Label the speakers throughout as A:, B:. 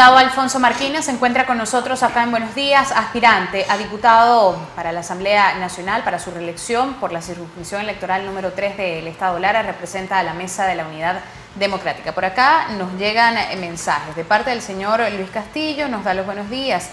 A: diputado Alfonso Martínez se encuentra con nosotros acá en Buenos Días, aspirante a diputado para la Asamblea Nacional para su reelección por la circunscripción electoral número 3 del Estado Lara, representa a la Mesa de la Unidad Democrática. Por acá nos llegan mensajes de parte del señor Luis Castillo, nos da los buenos días.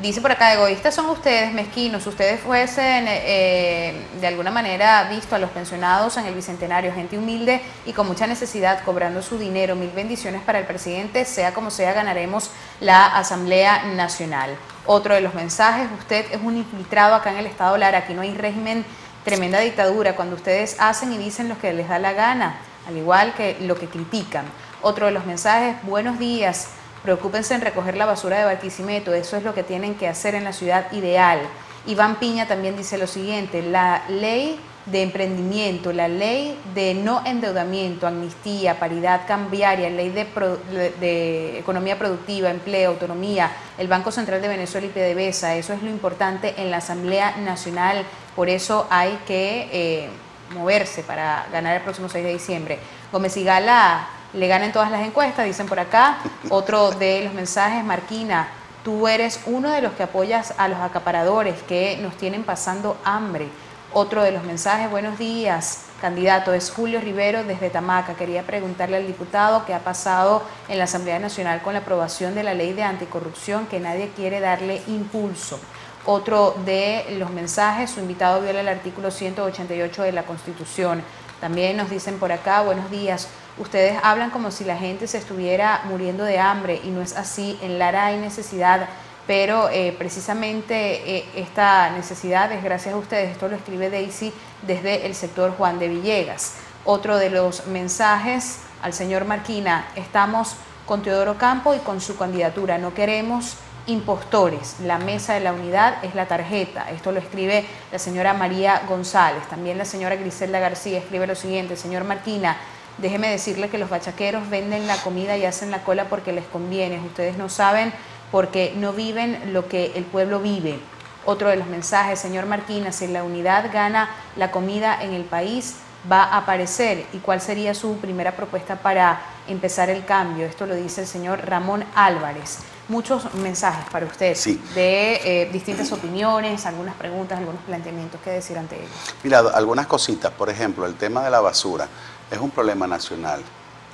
A: Dice por acá, egoístas son ustedes, mezquinos, ustedes fuesen eh, de alguna manera visto a los pensionados en el Bicentenario, gente humilde y con mucha necesidad, cobrando su dinero. Mil bendiciones para el presidente, sea como sea, ganaremos la Asamblea Nacional. Otro de los mensajes, usted es un infiltrado acá en el Estado Lara, aquí no hay régimen, tremenda dictadura, cuando ustedes hacen y dicen lo que les da la gana, al igual que lo que critican. Otro de los mensajes, buenos días. Preocúpense en recoger la basura de Barquisimeto, eso es lo que tienen que hacer en la ciudad ideal. Iván Piña también dice lo siguiente, la ley de emprendimiento, la ley de no endeudamiento, amnistía, paridad cambiaria, ley de, economía productiva, empleo, autonomía, el Banco Central de Venezuela y PDVSA, eso es lo importante en la Asamblea Nacional, por eso hay que eh, moverse para ganar el próximo 6 de diciembre. Gómez y Gala le ganen todas las encuestas, dicen por acá. Otro de los mensajes, Marquina, tú eres uno de los que apoyas a los acaparadores que nos tienen pasando hambre. Otro de los mensajes, buenos días, candidato, es Julio Rivero desde Tamaca. Quería preguntarle al diputado qué ha pasado en la Asamblea Nacional con la aprobación de la ley de anticorrupción que nadie quiere darle impulso. Otro de los mensajes, su invitado viola el artículo 188 de la Constitución. También nos dicen por acá, buenos días, ustedes hablan como si la gente se estuviera muriendo de hambre y no es así, en Lara hay necesidad, pero eh, precisamente eh, esta necesidad es gracias a ustedes, esto lo escribe Daisy desde el sector Juan de Villegas. Otro de los mensajes al señor Marquina, estamos con Teodoro Campo y con su candidatura, no queremos impostores. La mesa de la unidad es la tarjeta. Esto lo escribe la señora María González. También la señora Griselda García escribe lo siguiente, señor Marquina, déjeme decirle que los bachaqueros venden la comida y hacen la cola porque les conviene. Ustedes no saben porque no viven lo que el pueblo vive. Otro de los mensajes, señor Marquina, si la unidad gana la comida en el país, va a aparecer y cuál sería su primera propuesta para empezar el cambio. Esto lo dice el señor Ramón Álvarez muchos mensajes para usted de eh, distintas opiniones, algunas preguntas, algunos planteamientos que decir ante ellos.
B: Mira, algunas cositas, por ejemplo, el tema de la basura es un problema nacional.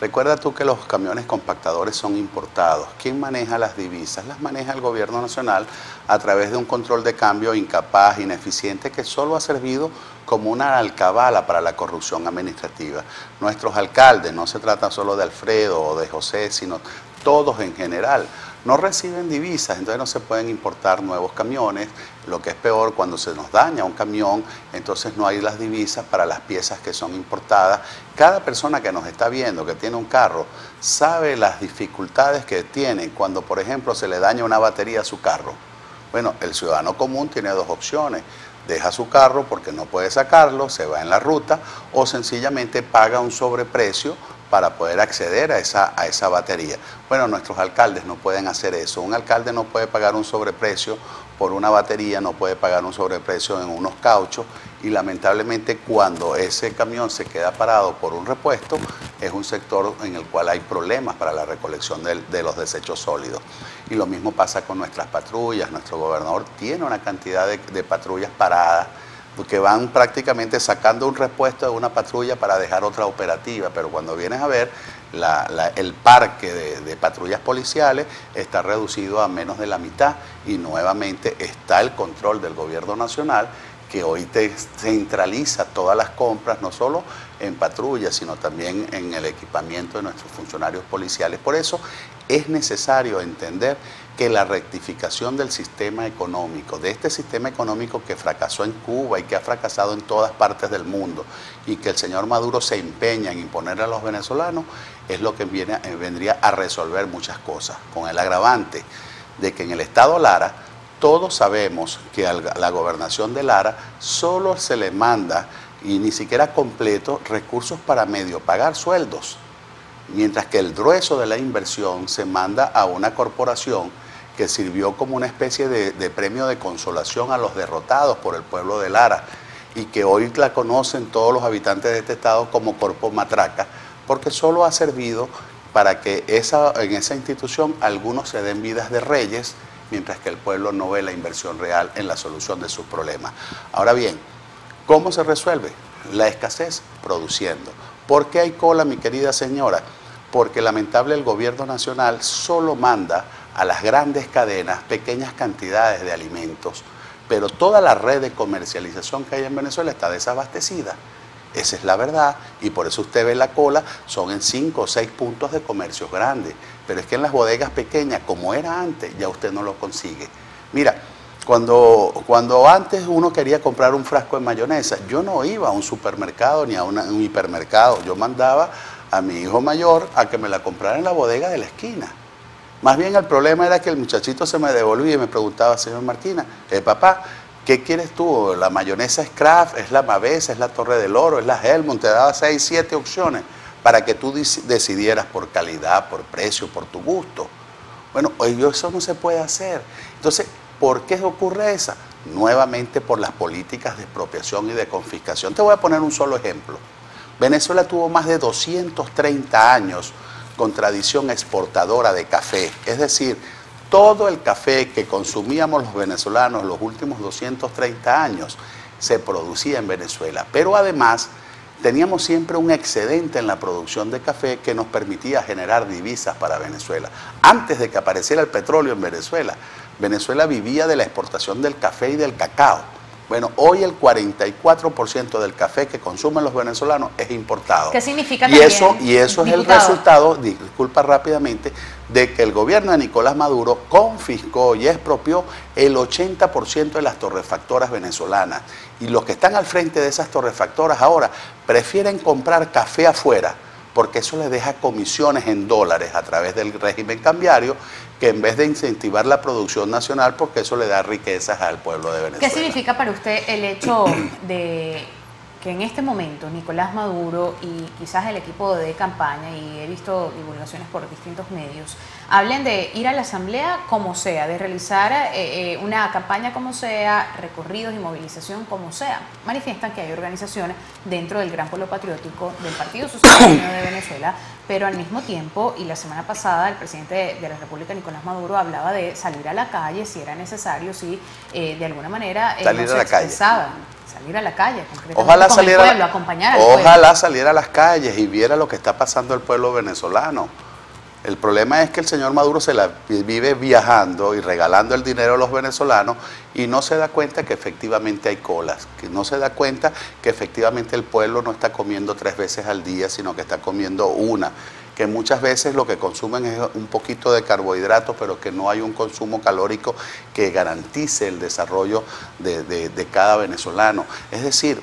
B: Recuerda tú que los camiones compactadores son importados. ¿Quién maneja las divisas? Las maneja el gobierno nacional a través de un control de cambio incapaz, ineficiente, que solo ha servido como una alcabala para la corrupción administrativa. Nuestros alcaldes, no se trata solo de Alfredo o de José, sino todos en general, no reciben divisas, entonces no se pueden importar nuevos camiones. Lo que es peor, cuando se nos daña un camión, entonces no hay las divisas para las piezas que son importadas. Cada persona que nos está viendo, que tiene un carro, sabe las dificultades que tiene cuando, por ejemplo, se le daña una batería a su carro. Bueno, el ciudadano común tiene dos opciones deja su carro porque no puede sacarlo, se va en la ruta o sencillamente paga un sobreprecio para poder acceder a esa, a esa batería. Bueno, nuestros alcaldes no pueden hacer eso. Un alcalde no puede pagar un sobreprecio por una batería, no puede pagar un sobreprecio en unos cauchos y lamentablemente cuando ese camión se queda parado por un repuesto, es un sector en el cual hay problemas para la recolección de, los desechos sólidos. Y lo mismo pasa con nuestras patrullas. Nuestro gobernador tiene una cantidad de, de patrullas paradas que van prácticamente sacando un repuesto de una patrulla para dejar otra operativa, pero cuando vienes a ver, el parque de, patrullas policiales está reducido a menos de la mitad y nuevamente está el control del gobierno nacional que hoy te centraliza todas las compras, no solo en patrullas, sino también en el equipamiento de nuestros funcionarios policiales. Por eso es necesario entender que la rectificación del sistema económico, de este sistema económico que fracasó en Cuba y que ha fracasado en todas partes del mundo, y que el señor Maduro se empeña en imponer a los venezolanos, es lo que eh, vendría a resolver muchas cosas, con el agravante de que en el estado Lara todos sabemos que a la gobernación de Lara solo se le manda, y ni siquiera completo, recursos para medio pagar sueldos, mientras que el grueso de la inversión se manda a una corporación que sirvió como una especie de, premio de consolación a los derrotados por el pueblo de Lara y que hoy la conocen todos los habitantes de este estado como Corpo Matraca, porque solo ha servido para que esa, en esa institución algunos se den vidas de reyes, mientras que el pueblo no ve la inversión real en la solución de sus problemas. Ahora bien, ¿cómo se resuelve? La escasez produciendo. ¿Por qué hay cola, mi querida señora? Porque lamentable el gobierno nacional solo manda a las grandes cadenas pequeñas cantidades de alimentos, pero toda la red de comercialización que hay en Venezuela está desabastecida. Esa es la verdad y por eso usted ve la cola, son en cinco o seis puntos de comercios grandes, pero es que en las bodegas pequeñas, como era antes, ya usted no lo consigue. Mira, cuando, cuando antes uno quería comprar un frasco de mayonesa, yo no iba a un supermercado ni a un hipermercado, yo mandaba a mi hijo mayor a que me la comprara en la bodega de la esquina. Más bien el problema era que el muchachito se me devolvía y me preguntaba, señor Martina, eh, papá, ¿qué quieres tú? ¿La mayonesa es Kraft, es la Mavesa, es la Torre del Oro, es la Helmut? Te daba seis, siete opciones para que tú decidieras por calidad, por precio, por tu gusto. Bueno, hoy eso no se puede hacer. Entonces, ¿Por qué ocurre esa? Nuevamente por las políticas de expropiación y de confiscación. Te voy a poner un solo ejemplo. Venezuela tuvo más de 230 años con tradición exportadora de café. Es decir, todo el café que consumíamos los venezolanos los últimos 230 años se producía en Venezuela. Pero además teníamos siempre un excedente en la producción de café que nos permitía generar divisas para Venezuela. Antes de que apareciera el petróleo en Venezuela, Venezuela vivía de la exportación del café y del cacao. Bueno, hoy el 44% del café que consumen los venezolanos es importado.
A: ¿Qué significa
B: y Eso, y eso es el resultado, disculpa rápidamente, de que el gobierno de Nicolás Maduro confiscó y expropió el 80% de las torrefactoras venezolanas. Y los que están al frente de esas torrefactoras ahora prefieren comprar café afuera porque eso les deja comisiones en dólares a través del régimen cambiario, que en vez de incentivar la producción nacional, porque eso le da riquezas al pueblo de Venezuela.
A: ¿Qué significa para usted el hecho de que en este momento Nicolás Maduro y quizás el equipo de campaña, y he visto divulgaciones por distintos medios, hablen de ir a la asamblea como sea, de realizar eh, eh, una campaña como sea, recorridos y movilización como sea. Manifiestan que hay organizaciones dentro del gran pueblo patriótico del Partido Socialista de Venezuela, pero al mismo tiempo, y la semana pasada el presidente de, la República, Nicolás Maduro, hablaba de salir a la calle si era necesario, si eh, de alguna manera
B: salir a la calle
A: salir a la calle,
B: ojalá saliera, acompañar Ojalá saliera a las calles y viera lo que está pasando el pueblo venezolano. El problema es que el señor Maduro se la vive viajando y regalando el dinero a los venezolanos y no se da cuenta que efectivamente hay colas, que no se da cuenta que efectivamente el pueblo no está comiendo tres veces al día, sino que está comiendo una que muchas veces lo que consumen es un poquito de carbohidratos, pero que no hay un consumo calórico que garantice el desarrollo de, cada venezolano. Es decir,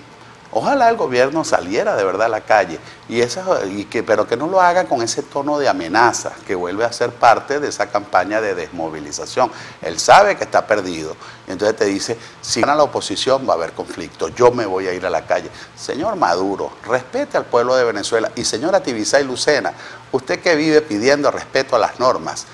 B: Ojalá el gobierno saliera de verdad a la calle, y y que, pero que no lo haga con ese tono de amenaza, que vuelve a ser parte de esa campaña de desmovilización. Él sabe que está perdido, entonces te dice, si gana la oposición va a haber conflicto, yo me voy a ir a la calle. Señor Maduro, respete al pueblo de Venezuela, y señora Tibisay Lucena, usted que vive pidiendo respeto a las normas,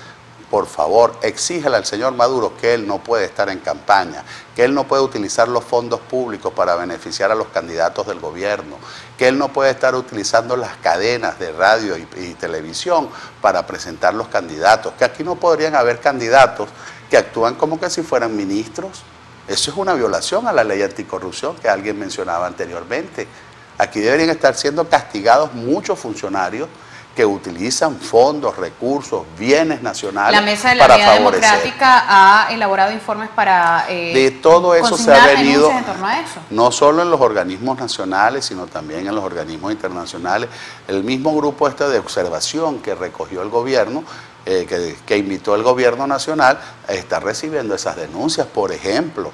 B: por favor, exígele al señor Maduro que él no puede estar en campaña, que él no puede utilizar los fondos públicos para beneficiar a los candidatos del gobierno, que él no puede estar utilizando las cadenas de radio y, televisión para presentar los candidatos, que aquí no podrían haber candidatos que actúan como que si fueran ministros. Eso es una violación a la ley anticorrupción que alguien mencionaba anteriormente. Aquí deberían estar siendo castigados muchos funcionarios que utilizan fondos, recursos, bienes nacionales.
A: La Mesa de la Unidad Democrática ha elaborado informes para...
B: Eh, de todo eso se ha venido, no solo en los organismos nacionales, sino también en los organismos internacionales. El mismo grupo este de observación que recogió el gobierno, eh, que, que invitó el gobierno nacional, está recibiendo esas denuncias, por ejemplo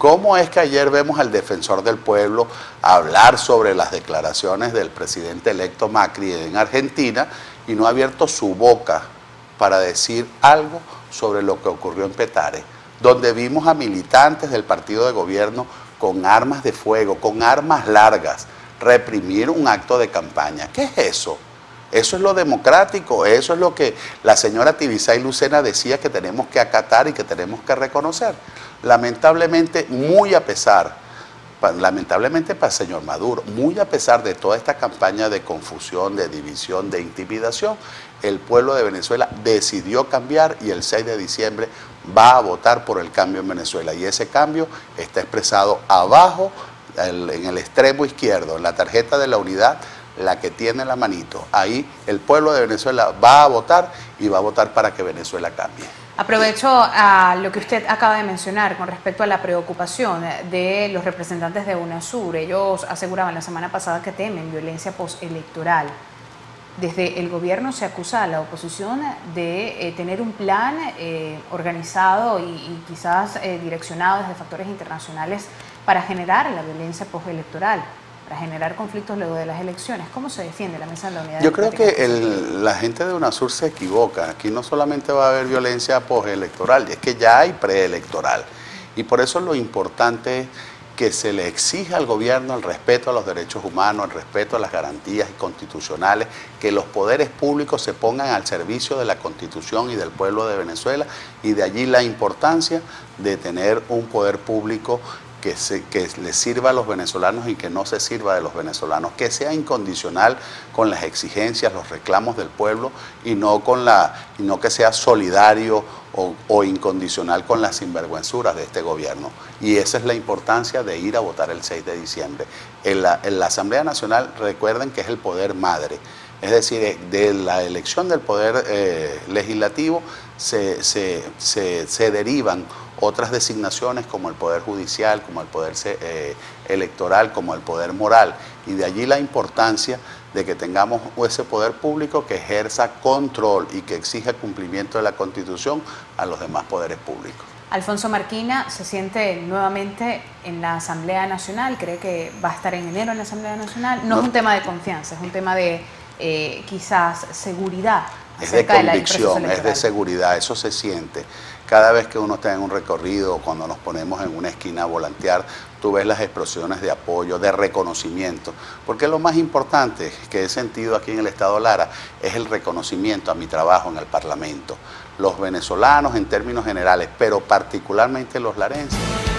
B: ¿Cómo es que ayer vemos al defensor del pueblo hablar sobre las declaraciones del presidente electo Macri en Argentina y no ha abierto su boca para decir algo sobre lo que ocurrió en Petare, donde vimos a militantes del partido de gobierno con armas de fuego, con armas largas, reprimir un acto de campaña? ¿Qué es eso? Eso es lo democrático, eso es lo que la señora Tibisay Lucena decía que tenemos que acatar y que tenemos que reconocer. Lamentablemente, muy a pesar lamentablemente para el señor Maduro, muy a pesar de toda esta campaña de confusión, de división, de intimidación, el pueblo de Venezuela decidió cambiar y el 6 de diciembre va a votar por el cambio en Venezuela. Y ese cambio está expresado abajo, en el extremo izquierdo, en la tarjeta de la unidad, la que tiene la manito. Ahí el pueblo de Venezuela va a votar y va a votar para que Venezuela cambie.
A: Aprovecho a lo que usted acaba de mencionar con respecto a la preocupación de los representantes de UNASUR. Ellos aseguraban la semana pasada que temen violencia postelectoral. Desde el gobierno se acusa a la oposición de eh, tener un plan eh, organizado y, quizás eh, direccionado desde factores internacionales para generar la violencia postelectoral para generar conflictos luego de las elecciones. ¿Cómo se defiende la mesa de la unidad?
B: Yo creo que la gente de UNASUR se equivoca. Aquí no solamente va a haber violencia postelectoral, es que ya hay preelectoral. Y por eso lo importante es que se le exija al gobierno el respeto a los derechos humanos, el respeto a las garantías constitucionales, que los poderes públicos se pongan al servicio de la constitución y del pueblo de Venezuela y de allí la importancia de tener un poder público que, se, le sirva a los venezolanos y que no se sirva de los venezolanos, que sea incondicional con las exigencias, los reclamos del pueblo y no, con la, y no que sea solidario o, incondicional con las sinvergüenzuras de este gobierno. Y esa es la importancia de ir a votar el 6 de diciembre. En la, Asamblea Nacional recuerden que es el poder madre. Es decir, de la elección del poder eh, legislativo se, se, se derivan otras designaciones como el Poder Judicial, como el Poder eh, Electoral, como el Poder Moral. Y de allí la importancia de que tengamos ese poder público que ejerza control y que exija cumplimiento de la Constitución a los demás poderes públicos.
A: Alfonso Marquina se siente nuevamente en la Asamblea Nacional, cree que va a estar en enero en la Asamblea Nacional. No, es un tema de confianza, es un tema de eh, quizás seguridad.
B: Es de convicción, es de seguridad, eso se siente. Cada vez que uno está en un recorrido, cuando nos ponemos en una esquina a volantear, tú ves las explosiones de apoyo, de reconocimiento, porque lo más importante que he sentido aquí en el Estado Lara es el reconocimiento a mi trabajo en el Parlamento. Los venezolanos en términos generales, pero particularmente los larenses.